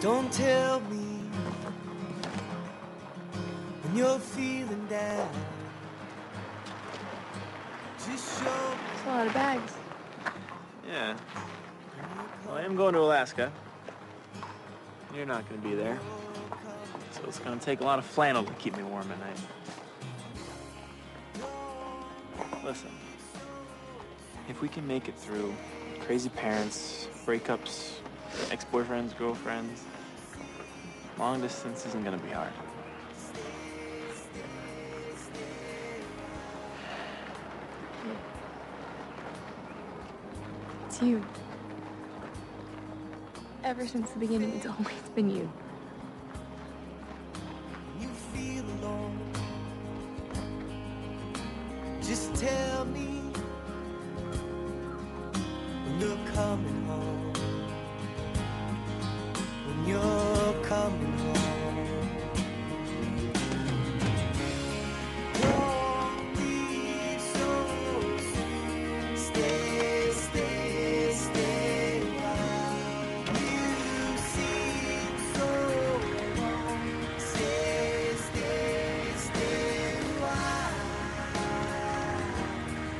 Don't tell me when you're feeling down. Just show It's a lot of bags. Yeah. Well, I am going to Alaska. You're not going to be there. So it's going to take a lot of flannel to keep me warm at night. Listen, if we can make it through crazy parents, breakups, ex-boyfriends, girlfriends, long distance isn't going to be hard. It's you. Ever since the beginning, it's always been you. you feel alone. Just tell me when you're coming home.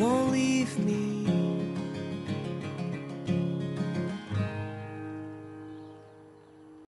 Don't leave me.